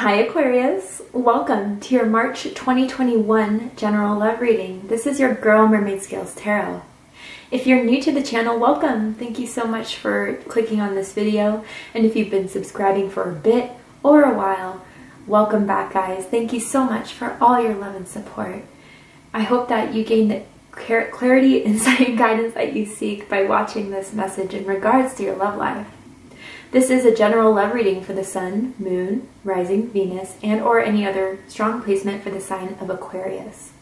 Hi Aquarius, welcome to your March 2021 general love reading. This is your girl Mermaid Scales Tarot. If you're new to the channel, welcome. Thank you so much for clicking on this video. And if you've been subscribing for a bit or a while, welcome back guys. Thank you so much for all your love and support. I hope that you gain the clarity, insight, and guidance that you seek by watching this message in regards to your love life. This is a general love reading for the Sun, Moon, Rising, Venus, and or any other strong placement for the sign of Aquarius.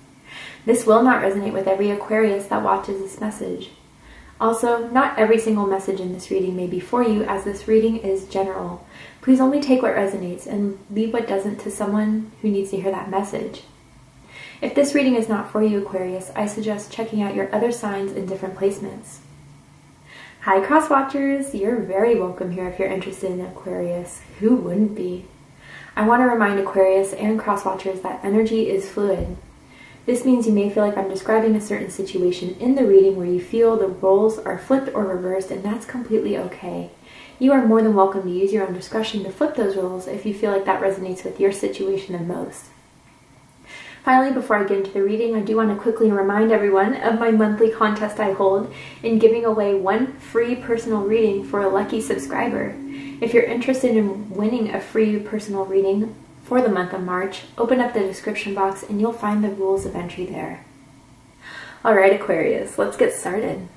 This will not resonate with every Aquarius that watches this message. Also, not every single message in this reading may be for you as this reading is general. Please only take what resonates and leave what doesn't to someone who needs to hear that message. If this reading is not for you, Aquarius, I suggest checking out your other signs in different placements. Hi Cross Watchers, you're very welcome here if you're interested in Aquarius. Who wouldn't be? I want to remind Aquarius and Cross Watchers that energy is fluid. This means you may feel like I'm describing a certain situation in the reading where you feel the roles are flipped or reversed, and that's completely okay. You are more than welcome to use your own discretion to flip those roles if you feel like that resonates with your situation the most. Finally, before I get into the reading, I do want to quickly remind everyone of my monthly contest I hold in giving away one free personal reading for a lucky subscriber. If you're interested in winning a free personal reading for the month of March, open up the description box and you'll find the rules of entry there. Alright Aquarius, let's get started.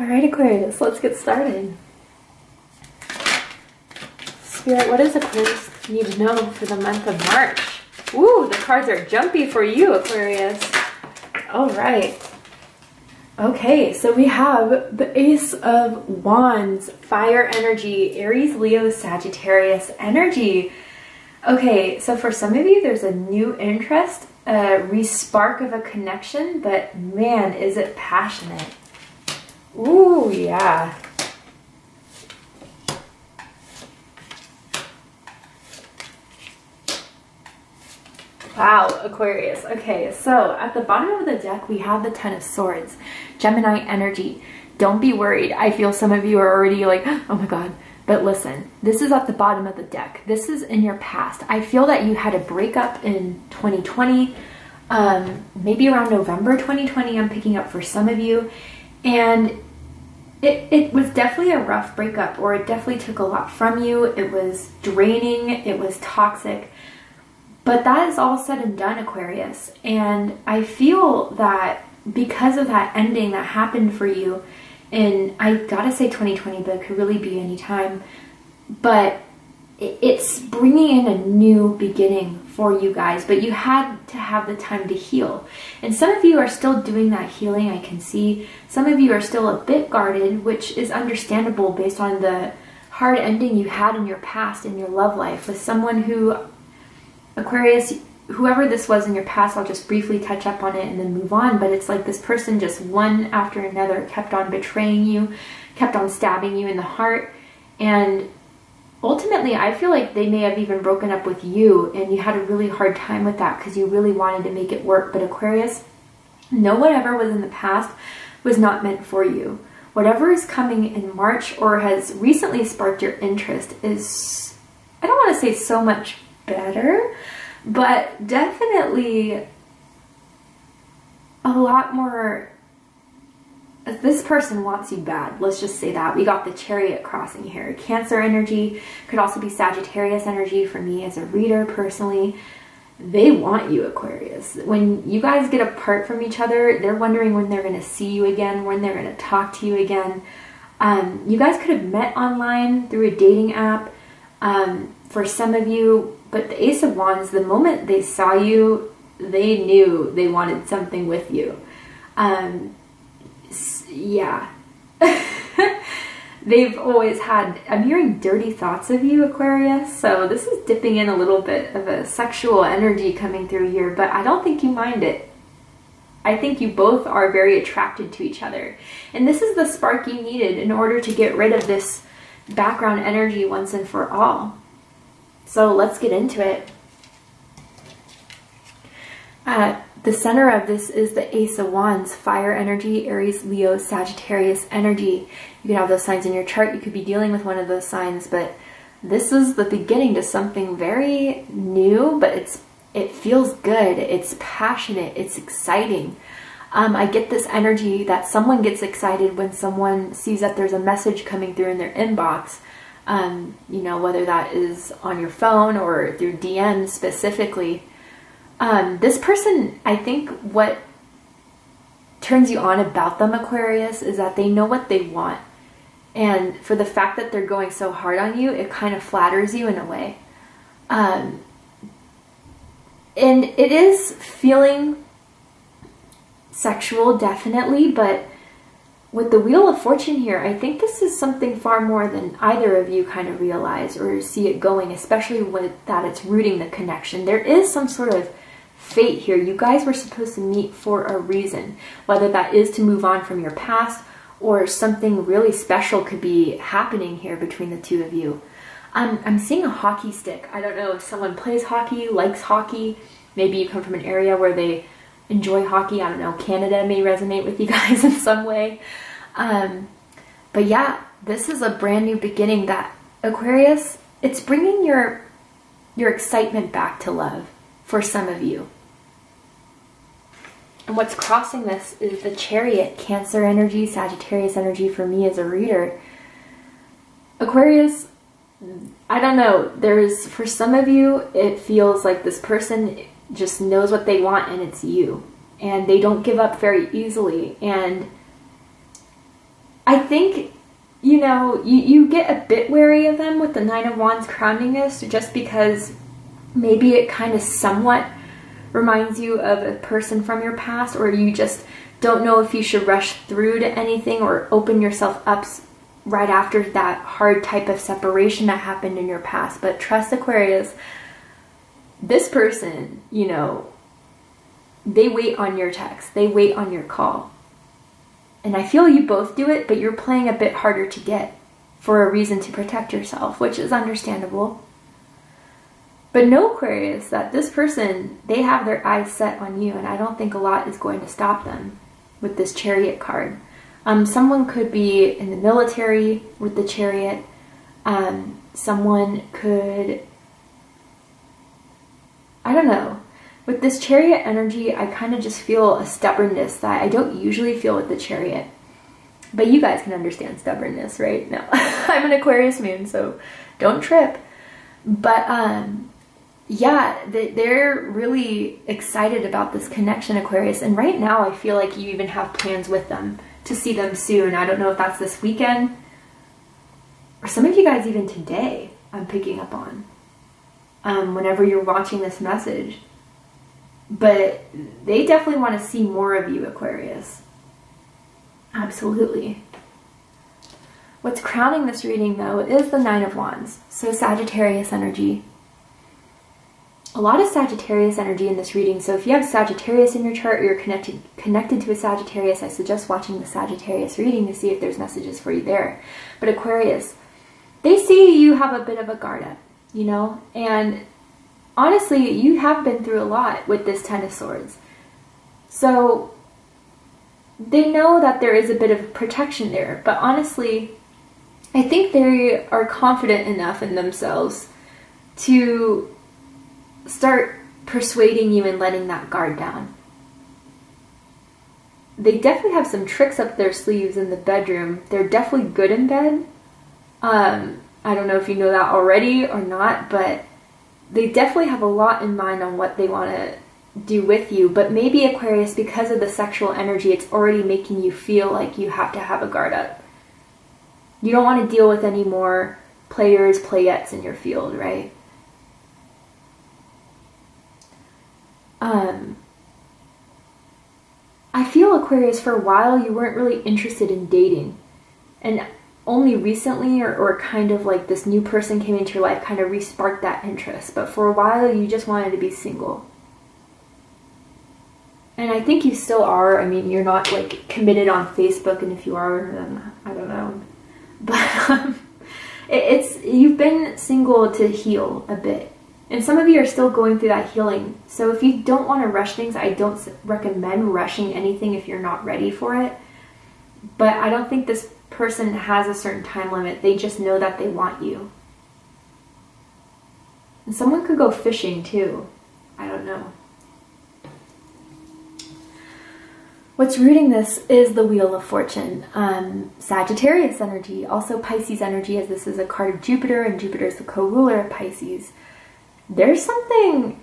All right, Aquarius, let's get started. Spirit, what does Aquarius need to know for the month of March? Ooh, the cards are jumpy for you, Aquarius. All right. Okay, so we have the Ace of Wands, Fire Energy, Aries, Leo, Sagittarius Energy. Okay, so for some of you, there's a new interest, a respark of a connection, but man, is it passionate. Ooh, yeah. Wow, Aquarius. Okay, so at the bottom of the deck, we have the Ten of Swords, Gemini energy. Don't be worried. I feel some of you are already like, oh my God. But listen, this is at the bottom of the deck. This is in your past. I feel that you had a breakup in 2020, um, maybe around November 2020, I'm picking up for some of you. And it, it was definitely a rough breakup, or it definitely took a lot from you. It was draining, it was toxic. But that is all said and done, Aquarius. And I feel that because of that ending that happened for you in, I gotta say 2020, but it could really be any time. But it's bringing in a new beginning for you guys, but you had to have the time to heal. And some of you are still doing that healing, I can see. Some of you are still a bit guarded, which is understandable based on the hard ending you had in your past in your love life with someone who, Aquarius, whoever this was in your past, I'll just briefly touch up on it and then move on. But it's like this person just one after another kept on betraying you, kept on stabbing you in the heart. And ultimately, I feel like they may have even broken up with you and you had a really hard time with that because you really wanted to make it work. But Aquarius, know whatever was in the past was not meant for you. Whatever is coming in March or has recently sparked your interest is, I don't want to say so much better, but definitely a lot more this person wants you bad. Let's just say that. We got the chariot crossing here. Cancer energy could also be Sagittarius energy for me as a reader personally. They want you, Aquarius. When you guys get apart from each other, they're wondering when they're going to see you again, when they're going to talk to you again. Um, you guys could have met online through a dating app um, for some of you, but the Ace of Wands, the moment they saw you, they knew they wanted something with you. Um, yeah. they've always had, I'm hearing dirty thoughts of you, Aquarius. So this is dipping in a little bit of a sexual energy coming through here, but I don't think you mind it. I think you both are very attracted to each other. And this is the spark you needed in order to get rid of this background energy once and for all. So let's get into it. Uh, the center of this is the Ace of Wands, fire energy, Aries, Leo, Sagittarius energy. You can have those signs in your chart. You could be dealing with one of those signs, but this is the beginning to something very new, but it's it feels good. It's passionate. It's exciting. Um, I get this energy that someone gets excited when someone sees that there's a message coming through in their inbox. Um, you know, whether that is on your phone or through DMs specifically. Um, this person, I think what turns you on about them, Aquarius, is that they know what they want. And for the fact that they're going so hard on you, it kind of flatters you in a way. Um, and it is feeling sexual, definitely, but with the Wheel of Fortune here, I think this is something far more than either of you kind of realize or see it going, especially with that it's rooting the connection. There is some sort of fate here. You guys were supposed to meet for a reason, whether that is to move on from your past or something really special could be happening here between the two of you. I'm, I'm seeing a hockey stick. I don't know if someone plays hockey, likes hockey. Maybe you come from an area where they enjoy hockey. I don't know. Canada may resonate with you guys in some way. Um, but yeah, this is a brand new beginning that Aquarius, it's bringing your your excitement back to love for some of you. And what's crossing this is the chariot, Cancer energy, Sagittarius energy for me as a reader. Aquarius, I don't know, there's, for some of you, it feels like this person just knows what they want and it's you. And they don't give up very easily. And I think, you know, you, you get a bit wary of them with the Nine of Wands crowning this just because maybe it kind of somewhat reminds you of a person from your past or you just don't know if you should rush through to anything or open yourself up right after that hard type of separation that happened in your past. But trust Aquarius, this person, you know, they wait on your text, they wait on your call. And I feel you both do it, but you're playing a bit harder to get for a reason to protect yourself, which is understandable. But know, Aquarius, that this person, they have their eyes set on you, and I don't think a lot is going to stop them with this chariot card. Um, someone could be in the military with the chariot. Um, someone could, I don't know. With this chariot energy, I kind of just feel a stubbornness that I don't usually feel with the chariot. But you guys can understand stubbornness, right? No, I'm an Aquarius moon, so don't trip. But um, yeah, they're really excited about this connection, Aquarius. And right now, I feel like you even have plans with them to see them soon. I don't know if that's this weekend or some of you guys even today, I'm picking up on um, whenever you're watching this message. But they definitely want to see more of you, Aquarius. Absolutely. What's crowning this reading, though, is the Nine of Wands. So Sagittarius energy a lot of Sagittarius energy in this reading. So if you have Sagittarius in your chart or you're connected connected to a Sagittarius, I suggest watching the Sagittarius reading to see if there's messages for you there. But Aquarius, they see you have a bit of a guard up, you know? And honestly, you have been through a lot with this Ten of Swords. So they know that there is a bit of protection there. But honestly, I think they are confident enough in themselves to start persuading you and letting that guard down. They definitely have some tricks up their sleeves in the bedroom. They're definitely good in bed. Um, I don't know if you know that already or not, but they definitely have a lot in mind on what they want to do with you. But maybe Aquarius, because of the sexual energy, it's already making you feel like you have to have a guard up. You don't want to deal with any more players, playettes in your field, right? Um, I feel Aquarius for a while you weren't really interested in dating. And only recently or, or kind of like this new person came into your life kind of re-sparked that interest. But for a while, you just wanted to be single. And I think you still are. I mean, you're not like committed on Facebook, and if you are, then I don't know. But um, it, it's you've been single to heal a bit, and some of you are still going through that healing. So if you don't want to rush things, I don't recommend rushing anything if you're not ready for it. But I don't think this person has a certain time limit. They just know that they want you. And someone could go fishing too. I don't know. What's rooting this is the Wheel of Fortune. Um, Sagittarius energy, also Pisces energy, as this is a card of Jupiter, and Jupiter is the co-ruler of Pisces. There's something,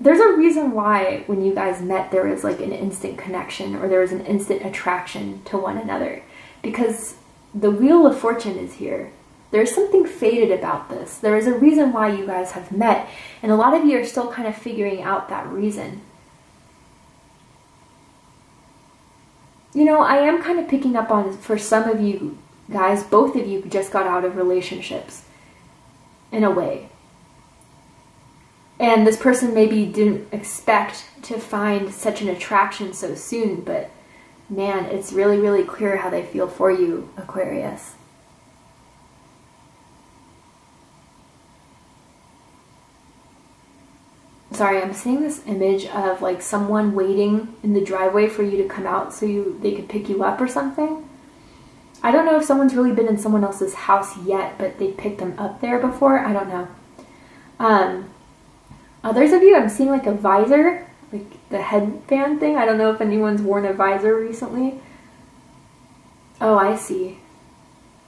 there's a reason why when you guys met there was like an instant connection or there was an instant attraction to one another. Because the Wheel of Fortune is here. There's something faded about this. There is a reason why you guys have met, and a lot of you are still kind of figuring out that reason. you know, I am kind of picking up on for some of you guys, both of you just got out of relationships in a way. And this person maybe didn't expect to find such an attraction so soon, but man, it's really, really clear how they feel for you, Aquarius. sorry, I'm seeing this image of like someone waiting in the driveway for you to come out so you they could pick you up or something. I don't know if someone's really been in someone else's house yet, but they picked them up there before. I don't know. Um, others of you, I'm seeing like a visor, like the headband thing. I don't know if anyone's worn a visor recently. Oh, I see.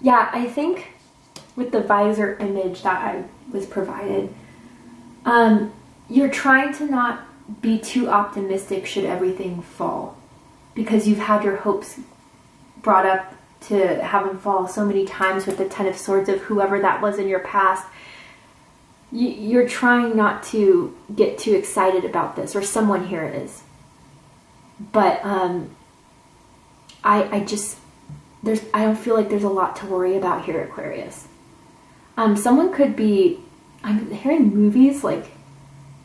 Yeah, I think with the visor image that I was provided, um, you're trying to not be too optimistic should everything fall because you've had your hopes brought up to have them fall so many times with the Ten of Swords of whoever that was in your past. You're trying not to get too excited about this, or someone here is. But um, I, I just there's I don't feel like there's a lot to worry about here, Aquarius. Um, someone could be. I'm hearing movies like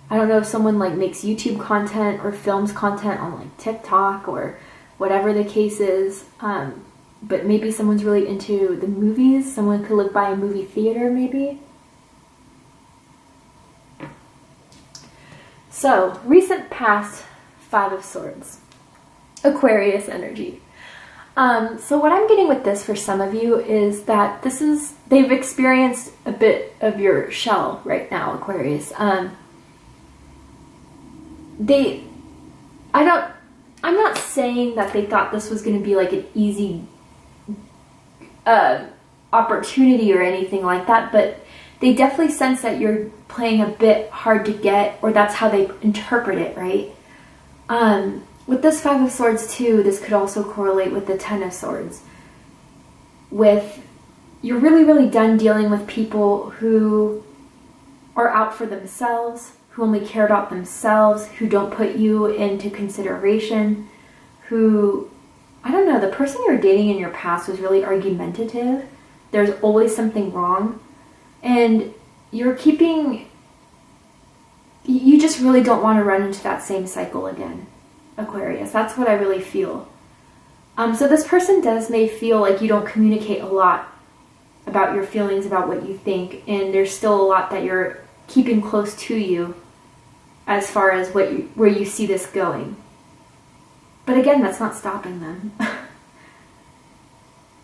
I don't know if someone like makes YouTube content or films content on like TikTok or whatever the case is. Um, but maybe someone's really into the movies. Someone could live by a movie theater, maybe. So, recent past, Five of Swords. Aquarius energy. Um, so what I'm getting with this for some of you is that this is, they've experienced a bit of your shell right now, Aquarius. Um, they I don't I'm not saying that they thought this was going to be like an easy uh, opportunity or anything like that, but they definitely sense that you're playing a bit hard to get, or that's how they interpret it, right? Um, with this Five of Swords too, this could also correlate with the Ten of Swords. With you're really, really done dealing with people who are out for themselves, who only care about themselves, who don't put you into consideration, who, I don't know, the person you were dating in your past was really argumentative. There's always something wrong. And you're keeping, you just really don't want to run into that same cycle again, Aquarius. That's what I really feel. Um, so this person does may feel like you don't communicate a lot about your feelings, about what you think, and there's still a lot that you're keeping close to you as far as what you, where you see this going. But again, that's not stopping them.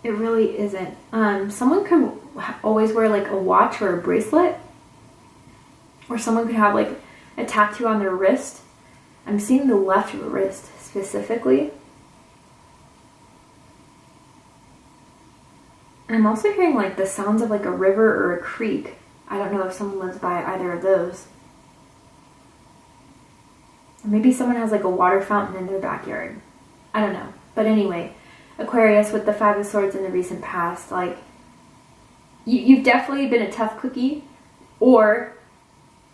it really isn't. Um, someone could always wear like a watch or a bracelet, or someone could have like a tattoo on their wrist. I'm seeing the left wrist specifically. I'm also hearing like the sounds of like a river or a creek. I don't know if someone lives by either of those. Maybe someone has like a water fountain in their backyard. I don't know. But anyway, Aquarius with the Five of Swords in the recent past, like, you, you've definitely been a tough cookie, or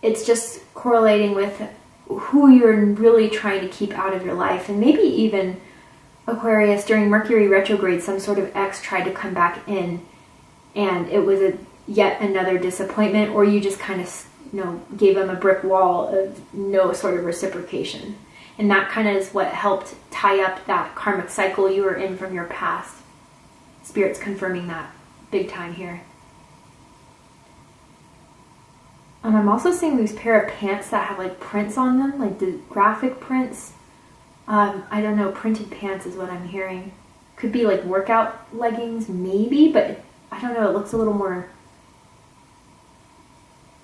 it's just correlating with who you're really trying to keep out of your life. And maybe even Aquarius during Mercury retrograde, some sort of ex tried to come back in and it was a yet another disappointment, or you just kind of you know gave them a brick wall of no sort of reciprocation. And that kind of is what helped tie up that karmic cycle you were in from your past. Spirit's confirming that big time here. And I'm also seeing these pair of pants that have like prints on them, like the graphic prints. Um, I don't know, printed pants is what I'm hearing. Could be like workout leggings, maybe, but I don't know. It looks a little more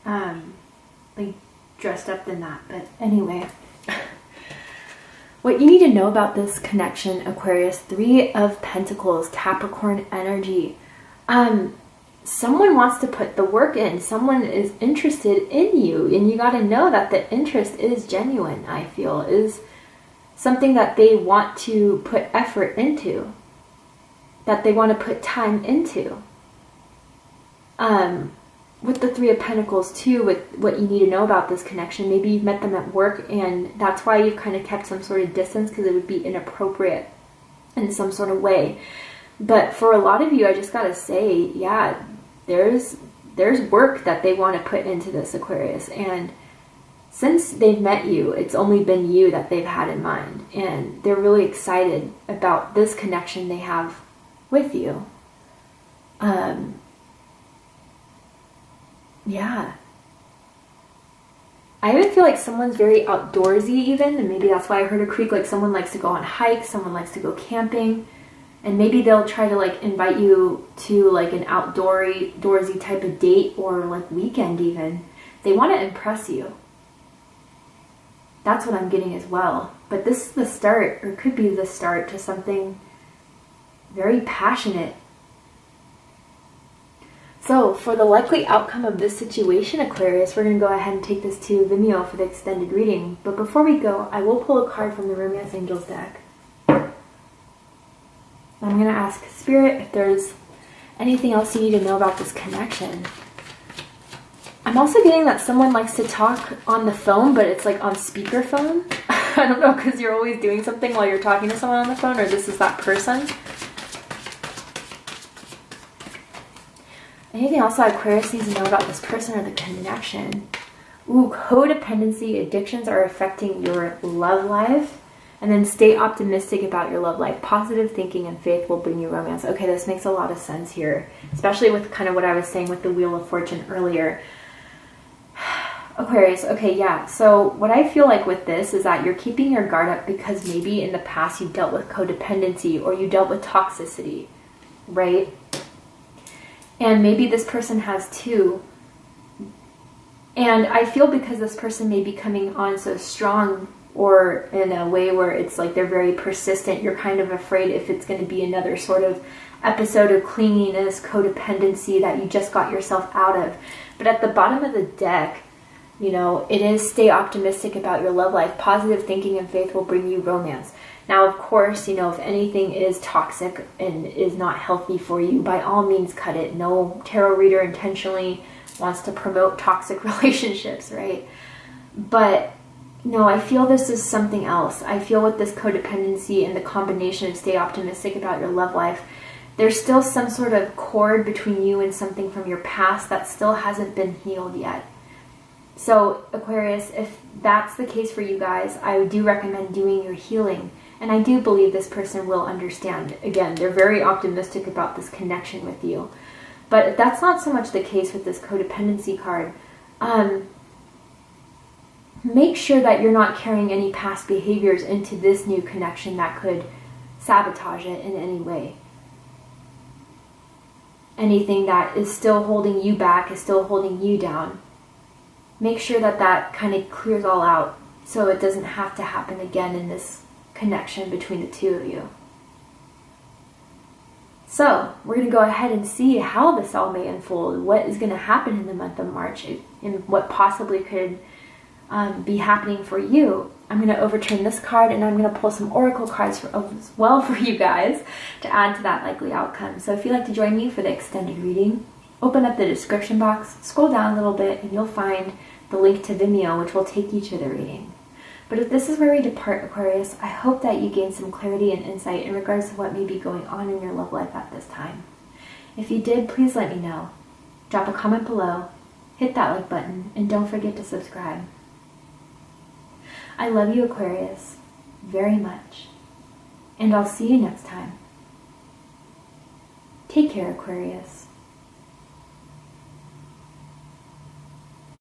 um, like dressed up than that. But anyway, what you need to know about this connection, Aquarius, Three of Pentacles, Capricorn energy. Um, someone wants to put the work in. Someone is interested in you, and you got to know that the interest is genuine. I feel is something that they want to put effort into, that they want to put time into. Um, with the Three of Pentacles too, with what you need to know about this connection, maybe you've met them at work and that's why you've kind of kept some sort of distance because it would be inappropriate in some sort of way. But for a lot of you, I just gotta say, yeah, there's there's work that they want to put into this Aquarius, and since they've met you, it's only been you that they've had in mind, and they're really excited about this connection they have with you. Um, yeah. I even feel like someone's very outdoorsy even, and maybe that's why I heard a creek, like someone likes to go on hikes, someone likes to go camping, and maybe they'll try to like invite you to like an outdoorsy doorsy type of date or like weekend even. They want to impress you. That's what I'm getting as well. But this is the start, or could be the start to something very passionate so for the likely outcome of this situation, Aquarius, we're going to go ahead and take this to Vimeo for the extended reading. But before we go, I will pull a card from the Romance Angels deck. I'm going to ask Spirit if there's anything else you need to know about this connection. I'm also getting that someone likes to talk on the phone, but it's like on speakerphone. I don't know because you're always doing something while you're talking to someone on the phone, or this is that person. Anything else that Aquarius needs to know about this person or the connection? Ooh, codependency addictions are affecting your love life. And then stay optimistic about your love life. Positive thinking and faith will bring you romance. Okay, this makes a lot of sense here, especially with kind of what I was saying with the Wheel of Fortune earlier. Aquarius, okay, yeah. So what I feel like with this is that you're keeping your guard up because maybe in the past you dealt with codependency or you dealt with toxicity, right? And maybe this person has too. And I feel because this person may be coming on so strong or in a way where it's like they're very persistent, you're kind of afraid if it's going to be another sort of episode of clinginess, codependency that you just got yourself out of. But at the bottom of the deck, you know, it is stay optimistic about your love life. Positive thinking and faith will bring you romance. Now, of course, you know, if anything is toxic and is not healthy for you, by all means cut it. No tarot reader intentionally wants to promote toxic relationships, right? But no, I feel this is something else. I feel with this codependency and the combination of stay optimistic about your love life, there's still some sort of cord between you and something from your past that still hasn't been healed yet. So, Aquarius, if that's the case for you guys, I do recommend doing your healing and I do believe this person will understand. Again, they're very optimistic about this connection with you. But that's not so much the case with this codependency card. Um, make sure that you're not carrying any past behaviors into this new connection that could sabotage it in any way. Anything that is still holding you back, is still holding you down. Make sure that that kind of clears all out so it doesn't have to happen again in this connection between the two of you. So, we're going to go ahead and see how this all may unfold, what is going to happen in the month of March, and what possibly could um, be happening for you. I'm going to overturn this card and I'm going to pull some oracle cards for, as well for you guys to add to that likely outcome. So, if you'd like to join me for the extended reading, open up the description box, scroll down a little bit, and you'll find the link to Vimeo, which will take you to the reading. But if this is where we depart, Aquarius, I hope that you gain some clarity and insight in regards to what may be going on in your love life at this time. If you did, please let me know. Drop a comment below, hit that like button, and don't forget to subscribe. I love you, Aquarius, very much, and I'll see you next time. Take care, Aquarius.